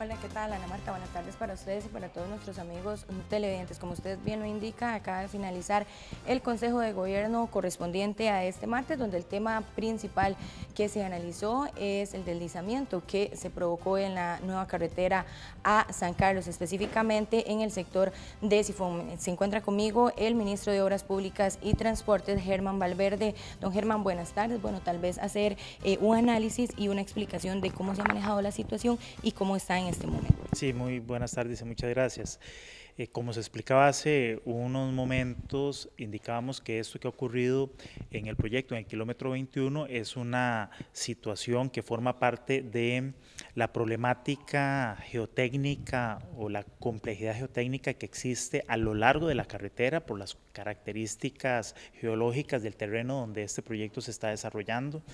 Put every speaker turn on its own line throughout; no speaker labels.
Hola, ¿qué tal Ana Marta? Buenas tardes para ustedes y para todos nuestros amigos televidentes. Como usted bien lo indica, acaba de finalizar el Consejo de Gobierno correspondiente a este martes, donde el tema principal que se analizó es el deslizamiento que se provocó en la nueva carretera a San Carlos, específicamente en el sector de Sifón. Se encuentra conmigo el ministro de Obras Públicas y Transportes, Germán Valverde. Don Germán, buenas tardes. Bueno, tal vez hacer eh, un análisis y una explicación de cómo se ha manejado la situación y cómo está en este momento.
Sí, muy buenas tardes y muchas gracias. Eh, como se explicaba hace unos momentos, indicábamos que esto que ha ocurrido en el proyecto, en el kilómetro 21, es una situación que forma parte de la problemática geotécnica o la complejidad geotécnica que existe a lo largo de la carretera por las características geológicas del terreno donde este proyecto se está desarrollando.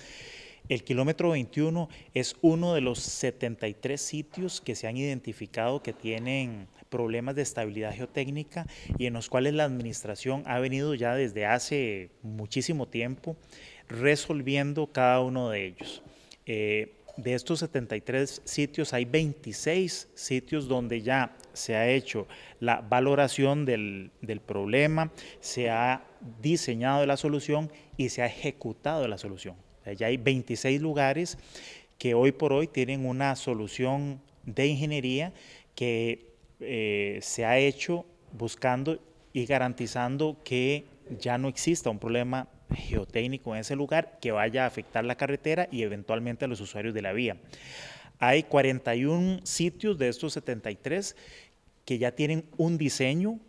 El kilómetro 21 es uno de los 73 sitios que se han identificado que tienen problemas de estabilidad geotécnica y en los cuales la administración ha venido ya desde hace muchísimo tiempo resolviendo cada uno de ellos. Eh, de estos 73 sitios hay 26 sitios donde ya se ha hecho la valoración del, del, problema, se ha diseñado la solución y se ha ejecutado la solución. Ya hay 26 lugares que hoy por hoy tienen una solución de ingeniería que eh, se ha hecho buscando y garantizando que ya no exista un problema geotécnico en ese lugar que vaya a afectar la carretera y eventualmente a los usuarios de la vía. Hay 41 sitios de estos 73 que ya tienen un diseño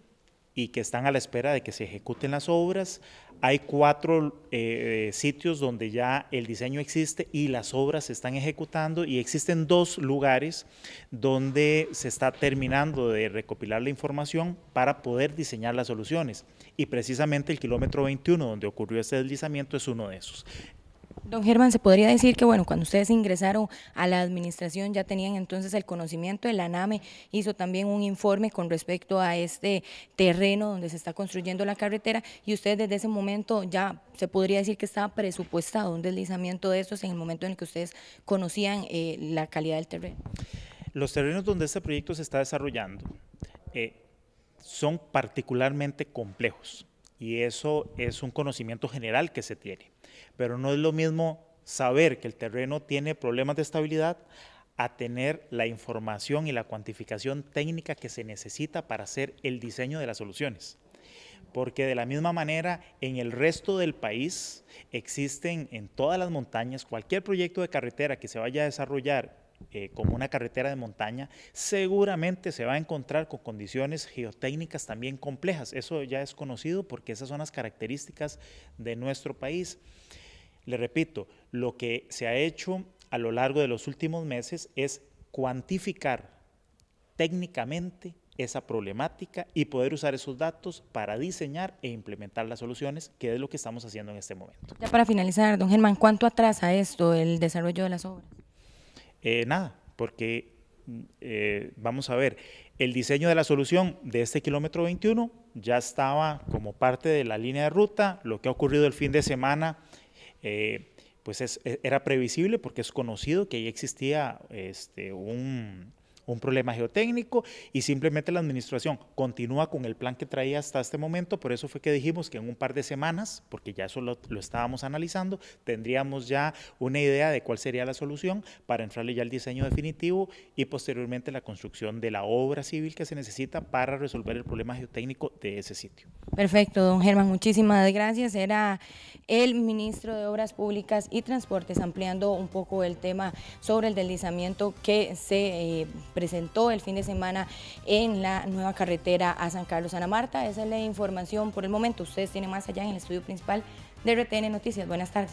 y que están a la espera de que se ejecuten las obras. Hay cuatro eh, sitios donde ya el diseño existe y las obras se están ejecutando y existen dos lugares donde se está terminando de recopilar la información para poder diseñar las soluciones. Y precisamente el kilómetro 21 donde ocurrió este deslizamiento es uno de esos.
Don Germán, se podría decir que, bueno, cuando ustedes ingresaron a la administración ya tenían entonces el conocimiento, el ANAME hizo también un informe con respecto a este terreno donde se está construyendo la carretera y ustedes desde ese momento ya se podría decir que estaba presupuestado un deslizamiento de estos en el momento en el que ustedes conocían eh, la calidad del terreno.
Los terrenos donde este proyecto se está desarrollando eh, son particularmente complejos y eso es un conocimiento general que se tiene. Pero no es lo mismo saber que el terreno tiene problemas de estabilidad a tener la información y la cuantificación técnica que se necesita para hacer el diseño de las soluciones. Porque de la misma manera, en el resto del país existen en todas las montañas, cualquier proyecto de carretera que se vaya a desarrollar eh, como una carretera de montaña, seguramente se va a encontrar con condiciones geotécnicas también complejas. Eso ya es conocido porque esas son las características de nuestro país. Le repito, lo que se ha hecho a lo largo de los últimos meses es cuantificar técnicamente esa problemática y poder usar esos datos para diseñar e implementar las soluciones, que es lo que estamos haciendo en este momento.
Ya para finalizar, don Germán, ¿cuánto atrasa esto el desarrollo de las obras?
Eh, nada, porque eh, vamos a ver, el diseño de la solución de este kilómetro 21 ya estaba como parte de la línea de ruta, lo que ha ocurrido el fin de semana, eh, pues era previsible porque es conocido que ahí existía este, un, un problema geotécnico y simplemente la administración continúa con el plan que traía hasta este momento, por eso fue que dijimos que en un par de semanas, porque ya eso lo, estábamos analizando, tendríamos ya una idea de cuál sería la solución para entrarle ya al diseño definitivo y posteriormente la construcción de la obra civil que se necesita para resolver el problema geotécnico de ese sitio.
Perfecto, don Germán, muchísimas gracias. Era el ministro de Obras Públicas y Transportes ampliando un poco el tema sobre el deslizamiento que se eh, presentó el fin de semana en la nueva carretera a San Carlos Ana Marta. Esa es la información por el momento. Ustedes tienen más allá en el estudio principal de RTN Noticias. Buenas tardes.